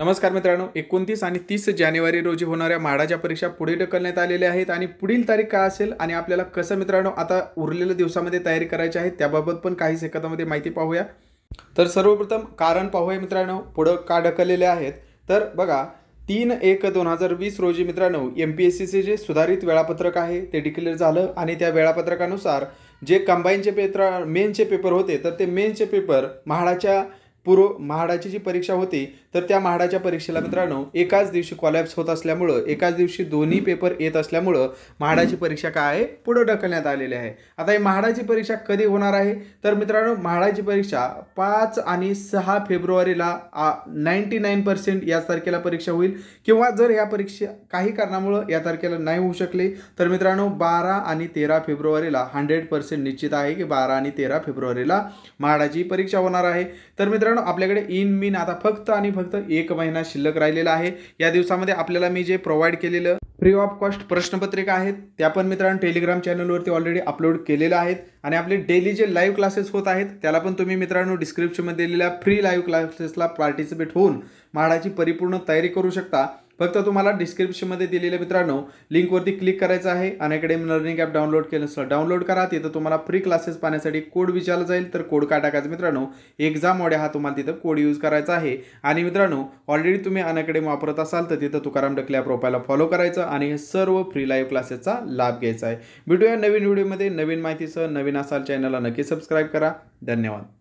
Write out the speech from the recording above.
नमस्कार मित्रांनो एकोणतीस आणि तीस जानेवारी रोजी होणाऱ्या म्हाडाच्या परीक्षा पुढे ढकलण्यात आलेल्या आहेत आणि पुढील तारीख काय असेल आणि आपल्याला कसं मित्रांनो आता उरलेल्या दिवसामध्ये तयारी करायची आहे त्याबाबत पण काही सेकंदामध्ये माहिती पाहूया. तर सर्वप्रथम कारण पाहूया मित्रांनो पुढं का ढकललेले आहेत? तर बघा तीन एक दोन हजार वीस रोजी मित्रांनो एम पी एस सीचे जे सुधारित वेळापत्रक आहे ते डिक्लेअर झालं आणि त्या वेळापत्रकानुसार जे कंबाईनचे पेपर मेनचे पेपर होते तर ते मेनचे पेपर म्हाडाच्या पूर्व म्हाडाची जी परीक्षा होती तर त्या म्हाडाच्या परीक्षेला मित्रांनो एकाच दिवशी कॉलॅप्स होत असल्यामुळं एकाच दिवशी दोन्ही पेपर येत असल्यामुळं म्हाडाची परीक्षा काय आहे पुढं ढकलण्यात आलेली आहे. आता ही म्हाडाची परीक्षा कधी होणार आहे? तर मित्रांनो म्हाडाची परीक्षा पाच आणि सहा फेब्रुवारीला नाईंटी नाईन पर्सेंट या तारखेला परीक्षा होईल. किंवा जर या परीक्षा काही कारणामुळं या तारखेला नाही होऊ शकले तर मित्रांनो बारा आणि तेरा फेब्रुवारीला हंड्रेड पर्सेंट निश्चित आहे की बारा आणि तेरा फेब्रुवारीला म्हाडाची परीक्षा होणार आहे. तर मित्रांनो आपल्याकडे इन मीन आता फक्त आणि फक्त एक महिना शिल्लक राहिलेला आहे. या दिवसामध्ये आपल्याला मी जे प्रोव्हाइड केलेलं फ्री ऑफ कॉस्ट प्रश्नपत्रिका आहेत त्या पण मित्रांनो टेलिग्राम चॅनलवरती ऑलरेडी अपलोड केलेल्या आहेत. आणि आपले डेली जे लाईव्ह क्लासेस होत आहेत त्याला पण तुम्ही मित्रांनो डिस्क्रिप्शनमध्ये दिलेल्या फ्री लाईव्ह क्लासेसला पार्टिसिपेट होऊन म्हाडाची परिपूर्ण तयारी करू शकता. फक्त तुम्हाला डिस्क्रिप्शनमध्ये दिलेल्या मित्रांनो लिंकवरती क्लिक करायचं आहे. अनअकॅडमी लर्निंग ॲप डाउनलोड केलं असलं डाउनलोड करा. तिथं तुम्हाला फ्री क्लासेस पाहण्यासाठी कोड विचारला जाईल तर कोड का टाकायचा मित्रांनो? एक्झाम मोड्या हा तुम्हाला तिथं कोड यूज करायचा आहे. आणि मित्रांनो ऑलरेडी तुम्ही अनअकॅडमी वापरत असाल तर तिथं तुकाराम डकल्या प्रोफाईलला फॉलो करायचं आणि हे सर्व फ्री लाईव्ह क्लासेसचा लाभ घ्यायचा आहे. भेटूया नवीन व्हिडिओमध्ये नवीन माहितीसह नवीन असाल चॅनलला नक्की सबस्क्राईब करा. धन्यवाद.